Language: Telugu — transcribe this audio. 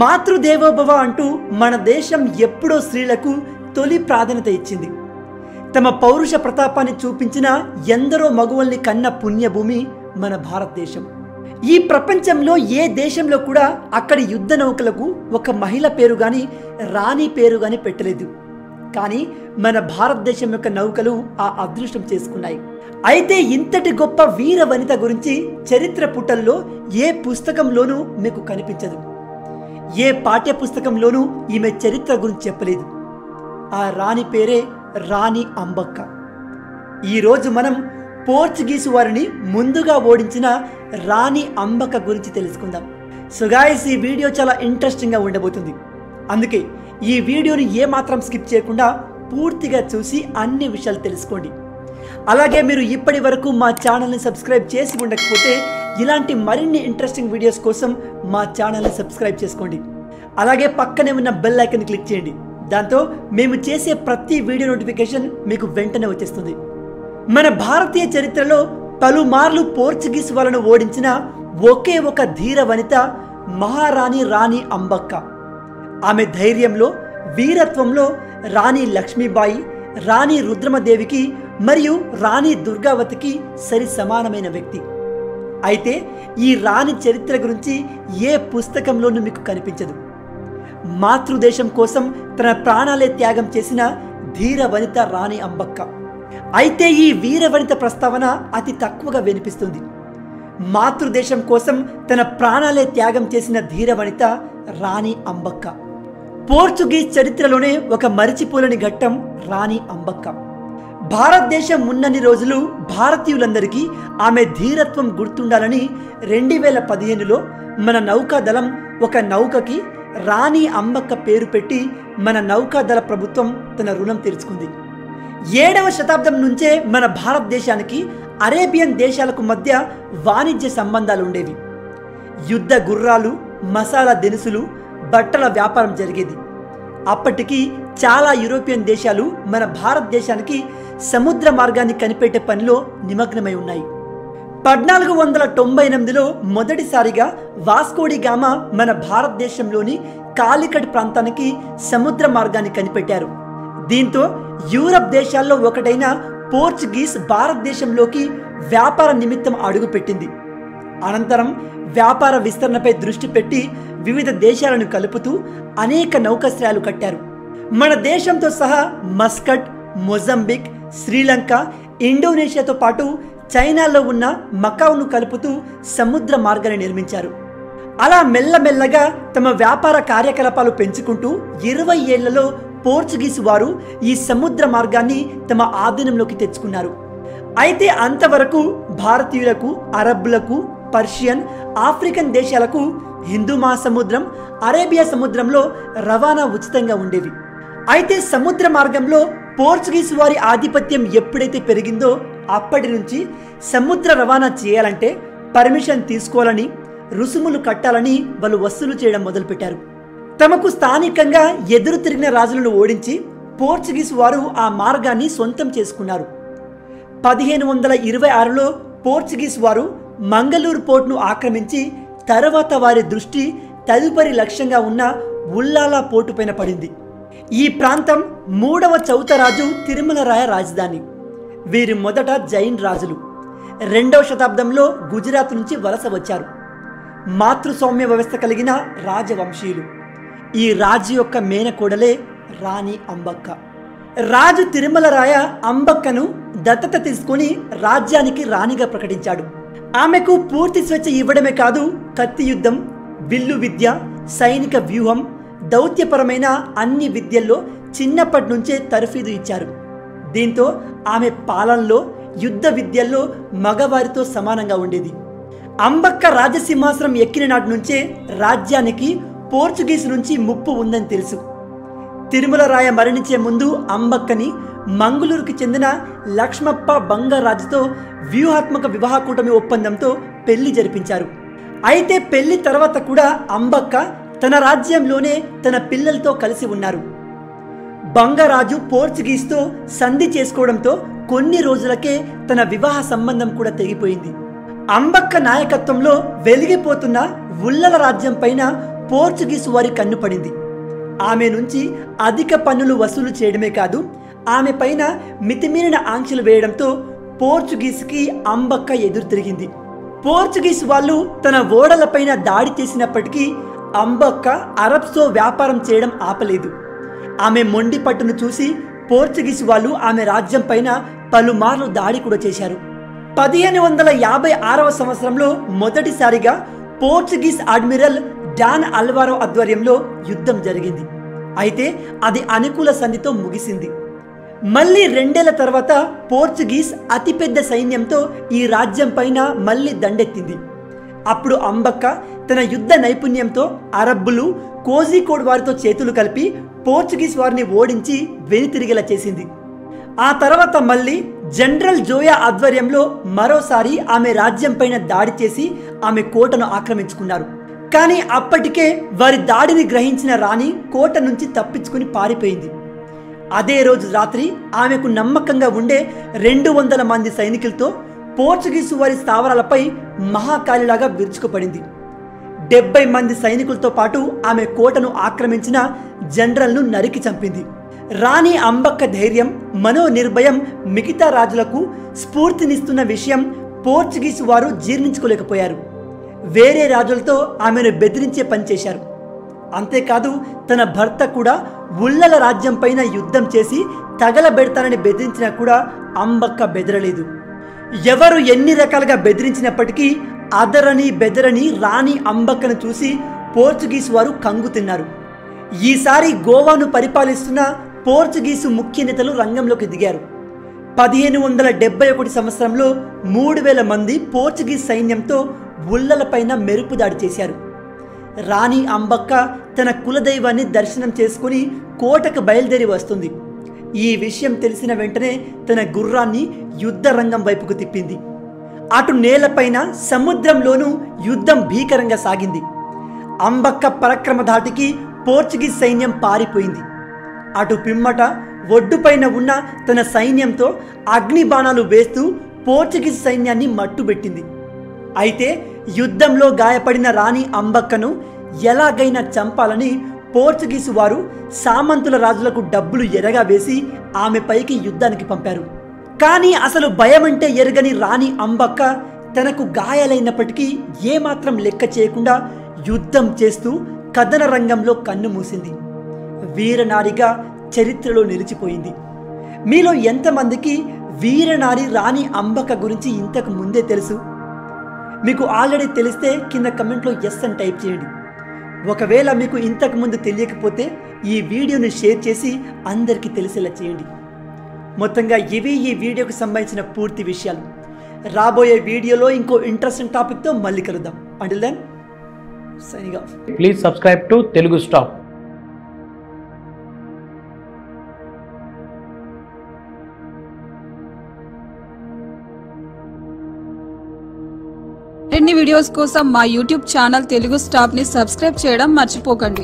మాతృదేవోభవ అంటూ మన దేశం ఎప్పుడో స్త్రీలకు తొలి ప్రాధాన్యత ఇచ్చింది. తమ పౌరుష ప్రతాపాన్ని చూపించిన ఎందరో మగువల్ని కన్న పుణ్యభూమి మన భారతదేశం. ఈ ప్రపంచంలో ఏ దేశంలో కూడా అక్కడి యుద్ధ నౌకలకు ఒక మహిళ పేరు గాని రాణి పేరు గాని పెట్టలేదు. కానీ మన భారతదేశం యొక్క నౌకలు ఆ అదృష్టం చేసుకున్నాయి. అయితే ఇంతటి గొప్ప వీర వనిత గురించి చరిత్ర పుటల్లో ఏ పుస్తకంలోనూ మీకు కనిపించదు. ఏ పాఠ్య పుస్తకంలోనూ ఈమె చరిత్ర గురించి చెప్పలేదు. ఆ రాణి పేరే రాణి అంబక్క. ఈరోజు మనం పోర్చుగీసు వారిని ముందుగా ఓడించిన రాణి అంబక్క గురించి తెలుసుకుందాం. సుగాయస్ ఈ వీడియో చాలా ఇంట్రెస్టింగ్గా ఉండబోతుంది. అందుకే ఈ వీడియోని ఏమాత్రం స్కిప్ చేయకుండా పూర్తిగా చూసి అన్ని విషయాలు తెలుసుకోండి. అలాగే మీరు ఇప్పటి వరకు మా ఛానల్ని సబ్స్క్రైబ్ చేసి ఉండకపోతే ఇలాంటి మరిన్ని ఇంట్రెస్టింగ్ వీడియోస్ కోసం మా ఛానల్ని సబ్స్క్రైబ్ చేసుకోండి. అలాగే పక్కనే ఉన్న బెల్ ఐకన్ క్లిక్ చేయండి. దాంతో మేము చేసే ప్రతి వీడియో నోటిఫికేషన్ మీకు వెంటనే వచ్చేస్తుంది. మన భారతీయ చరిత్రలో పలుమార్లు పోర్చుగీస్ వాళ్ళను ఓడించిన ఒకే ఒక ధీర వనిత మహారాణి రాణి అంబక్క. ఆమె ధైర్యంలో వీరత్వంలో రాణి లక్ష్మీబాయి రాణి రుద్రమదేవికి మరియు రాణి దుర్గావతికి సరి సమానమైన వ్యక్తి. అయితే ఈ రాణి చరిత్ర గురించి ఏ పుస్తకంలోనూ మీకు కనిపించదు. మాతృదేశం కోసం తన ప్రాణాలే త్యాగం చేసిన ధీర వనిత రాణి అంబక్క. అయితే ఈ వీర వనిత ప్రస్తావన అతి తక్కువగా వినిపిస్తుంది. మాతృదేశం కోసం తన ప్రాణాలే త్యాగం చేసిన ధీర వనిత రాణి అంబక్క. పోర్చుగీస్ చరిత్రలోనే ఒక మరిచిపోలేని ఘట్టం రాణి అంబక్క. భారతదేశం ఉన్నన్ని రోజులు భారతీయులందరికీ ఆమె ధీరత్వం గుర్తుండాలని రెండు వేల పదిహేనులో మన నౌకాదళం ఒక నౌకకి రాణి అంబక్క పేరు పెట్టి మన నౌకాదళ ప్రభుత్వం తన రుణం తీర్చుకుంది. ఏడవ శతాబ్దం నుంచే మన భారతదేశానికి అరేబియన్ దేశాలకు మధ్య వాణిజ్య సంబంధాలు ఉండేవి. యుద్ధ గుర్రాలు మసాలా దినుసులు బట్టల వ్యాపారం జరిగేది. అప్పటికి చాలా యూరోపియన్ దేశాలు మన భారతదేశానికి సముద్ర మార్గాన్ని కనిపెట్టే పనిలో నిమగ్నమై ఉన్నాయి. పద్నాలుగు వందల తొంభై ఎనిమిదిలో మొదటిసారిగా వాస్కోడి గామ మన భారతదేశంలోని కాలికట్ ప్రాంతానికి సముద్ర మార్గాన్ని కనిపెట్టారు. దీంతో యూరప్ దేశాల్లో ఒకటైన పోర్చుగీస్ భారతదేశంలోకి వ్యాపార నిమిత్తం అడుగుపెట్టింది. అనంతరం వ్యాపార విస్తరణపై దృష్టి పెట్టి వివిధ దేశాలను కలుపుతూ అనేక నౌకాశ్రయాలు కట్టారు. మన దేశంతో సహా మస్కట్ మొజంబిక్ శ్రీలంక ఇండోనేషియాతో పాటు చైనాలో ఉన్న మకావును కలుపుతూ సముద్ర మార్గాన్ని నిర్మించారు. అలా మెల్లమెల్లగా తమ వ్యాపార కార్యకలాపాలు పెంచుకుంటూ ఇరవై ఏళ్ళలో పోర్చుగీసు వారు ఈ సముద్ర మార్గాన్ని తమ ఆధీనంలోకి తెచ్చుకున్నారు. అయితే అంతవరకు భారతీయులకు అరబ్బులకు పర్షియన్ ఆఫ్రికన్ దేశాలకు హిందూ మహాసముద్రం అరేబియా సముద్రంలో రవాణా ఉచితంగా ఉండేవి. అయితే సముద్ర మార్గంలో పోర్చుగీసు వారి ఆధిపత్యం ఎప్పుడైతే పెరిగిందో అప్పటి నుంచి సముద్ర రవాణా చేయాలంటే పర్మిషన్ తీసుకోవాలని రుసుములు కట్టాలని వాళ్ళు వసూలు చేయడం మొదలుపెట్టారు. తమకు స్థానికంగా ఎదురు తిరిగిన రాజులను ఓడించి పోర్చుగీసు వారు ఆ మార్గాన్ని సొంతం చేసుకున్నారు. పదిహేను వందల ఇరవై ఆరులో పోర్చుగీస్ వారు మంగళూరు పోర్టును ఆక్రమించి తర్వాత వారి దృష్టి తదుపరి లక్ష్యంగా ఉన్న ఉల్లాలా పోర్టు పైన పడింది. ఈ ప్రాంతం మూడవ చౌతరాజు తిరుమలరాయ రాజధాని. వీరి మొదట జైన్ రాజులు. రెండవ శతాబ్దంలో గుజరాత్ నుంచి వలస వచ్చారు. మాతృస్వామ్య వ్యవస్థ కలిగిన రాజవంశీయులు. ఈ రాజు యొక్క మేనకోడలే రాణి అంబక్క. రాజు తిరుమల రాయ అంబక్కను దత్తత తీసుకుని రాజ్యానికి రాణిగా ప్రకటించాడు. ఆమెకు పూర్తి స్వేచ్ఛ ఇవ్వడమే కాదు కత్తి యుద్ధం విల్లు విద్య సైనిక వ్యూహం దౌత్యపరమైన అన్ని విద్యల్లో చిన్నప్పటి నుంచే తర్ఫీదు ఇచ్చారు. దీంతో ఆమె పాలనలో యుద్ధ విద్యల్లో మగవారితో సమానంగా ఉండేది. అంబక్క రాజసింహాసనం ఎక్కిన నాటి నుంచే రాజ్యానికి పోర్చుగీస్ నుంచి ముప్పు ఉందని తెలుసు. తిరుమల రాయ మరణించే ముందు అంబక్కని మంగళూరుకి చెందిన లక్ష్మప్ప బంగారాజుతో వ్యూహాత్మక వివాహ కూటమి ఒప్పందంతో పెళ్ళి జరిపించారు. అయితే పెళ్ళి తర్వాత కూడా అంబక్క తన రాజ్యంలోనే తన పిల్లలతో కలిసి ఉన్నారు. బంగరాజు పోర్చుగీస్తో సంధి చేసుకోవడంతో కొన్ని రోజులకే తన వివాహ సంబంధం కూడా తెగిపోయింది. అంబక్క నాయకత్వంలో వెలిగిపోతున్న ఉల్లల రాజ్యం పైన పోర్చుగీసు వారి కన్ను పడింది. ఆమె నుంచి అధిక పన్నులు వసూలు చేయడమే కాదు ఆమె పైన మితిమీరిన ఆంక్షలు వేయడంతో పోర్చుగీస్కి అంబక్క ఎదురు తిరిగింది. పోర్చుగీస్ వాళ్ళు తన ఓడలపైన దాడి చేసినప్పటికీ అంబక్క అరబ్స్తో వ్యాపారం చేయడం ఆపలేదు. ఆమె మొండి పట్టును చూసి పోర్చుగీస్ వాళ్ళు ఆమె రాజ్యం పైన పలుమార్లు దాడి కూడా చేశారు. పదిహేను వందల యాభై ఆరవ సంవత్సరంలో మొదటిసారిగా పోర్చుగీస్ అడ్మిరల్ డాన్ అల్వారో ఆధ్వర్యంలో యుద్ధం జరిగింది. అయితే అది అనుకూల సంధితో ముగిసింది. మళ్ళీ రెండేళ్ళ తర్వాత పోర్చుగీస్ అతిపెద్ద సైన్యంతో ఈ రాజ్యం పైన మళ్ళీ దండెత్తింది. అప్పుడు అంబక్క తన యుద్ధ నైపుణ్యంతో అరబ్బులు కోజికోడ్ వారితో చేతులు కలిపి పోర్చుగీస్ వారిని ఓడించి వెనుతిరిగేలా చేసింది. ఆ తర్వాత మళ్ళీ జనరల్ జోయా ఆధ్వర్యంలో మరోసారి ఆమె రాజ్యం పైన దాడి చేసి ఆమె కోటను ఆక్రమించుకున్నారు. కానీ అప్పటికే వారి దాడిని గ్రహించిన రాణి కోట నుంచి తప్పించుకుని పారిపోయింది. అదే రోజు రాత్రి ఆమెకు నమ్మకంగా ఉండే రెండు వందల మంది సైనికులతో పోర్చుగీసు వారి స్థావరాలపై మహాకాలిలాగా విరుచుకుపడింది. డెబ్బై మంది సైనికులతో పాటు ఆమె కోటను ఆక్రమించిన జనరల్ను నరికి చంపింది. రాణి అంబక్క ధైర్యం మనోనిర్భయం మిగతా రాజులకు స్ఫూర్తినిస్తున్న విషయం పోర్చుగీసు వారు జీర్ణించుకోలేకపోయారు. వేరే రాజులతో ఆమెను బెదిరించే పనిచేశారు అంతేకాదు తన భర్త కూడా ఉల్లల రాజ్యం పైన యుద్ధం చేసి తగలబెడతానని బెదిరించినా కూడా అంబక్క బెదరలేదు. ఎవరు ఎన్ని రకాలుగా బెదిరించినప్పటికీ అదరని బెదరని రాణి అంబక్కను చూసి పోర్చుగీసు వారు కంగు తిన్నారు. ఈసారి గోవాను పరిపాలిస్తున్న పోర్చుగీసు ముఖ్య నేతలు రంగంలోకి దిగారు. పదిహేను వందల డెబ్బై ఒకటి సంవత్సరంలో మూడు వేల మంది పోర్చుగీస్ సైన్యంతో ఉల్లలపైన మెరుపు దాడి చేశారు. రాణి అంబక్క తన కులదైవాన్ని దర్శనం చేసుకుని కోటకు బయలుదేరి వస్తుంది. ఈ విషయం తెలిసిన వెంటనే తన గుర్రాన్ని యుద్ధ రంగం వైపుకు తిప్పింది. అటు నేలపైన సముద్రంలోనూ యుద్ధం భీకరంగా సాగింది. అంబక్క పరక్రమ ధాటికి పోర్చుగీస్ సైన్యం పారిపోయింది. అటు పిమ్మట ఒడ్డుపైన ఉన్న తన సైన్యంతో అగ్ని బాణాలు వేస్తూ పోర్చుగీస్ సైన్యాన్ని మట్టుబెట్టింది. అయితే యుద్ధంలో గాయపడిన రాణి అంబక్కను ఎలాగైనా చంపాలని పోర్చుగీసు వారు సామంతుల రాజులకు డబ్బులు ఎరగా వేసి ఆమె పైకి యుద్ధానికి పంపారు. కానీ అసలు భయమంటే ఎరగని రాణి అంబక్క తనకు గాయాలైనప్పటికీ ఏమాత్రం లెక్క చేయకుండా యుద్ధం చేస్తూ కథన రంగంలో కన్ను మూసింది. వీరనారిగా చరిత్రలో నిలిచిపోయింది. మీలో ఎంతమందికి వీరనారి రాణి అంబక గురించి ఇంతకు ముందే తెలుసు? మీకు ఆల్రెడీ తెలిస్తే కింద కమెంట్లో ఎస్ అని టైప్ చేయండి. ఒకవేళ మీకు ఇంతకు ముందు తెలియకపోతే ఈ వీడియోని షేర్ చేసి అందరికీ తెలిసేలా చేయండి. మొత్తంగా ఇవి ఈ వీడియోకి సంబంధించిన పూర్తి విషయాలు. రాబోయే వీడియోలో ఇంకో ఇంట్రెస్టింగ్ టాపిక్తో మళ్ళీ కలుద్దాం. Until then signing off please subscribe to Telugu stop మరిన్ని వీడియోస్ కోసం మా యూట్యూబ్ ఛానల్ తెలుగు స్టాప్ని సబ్స్క్రైబ్ చేయడం మర్చిపోకండి.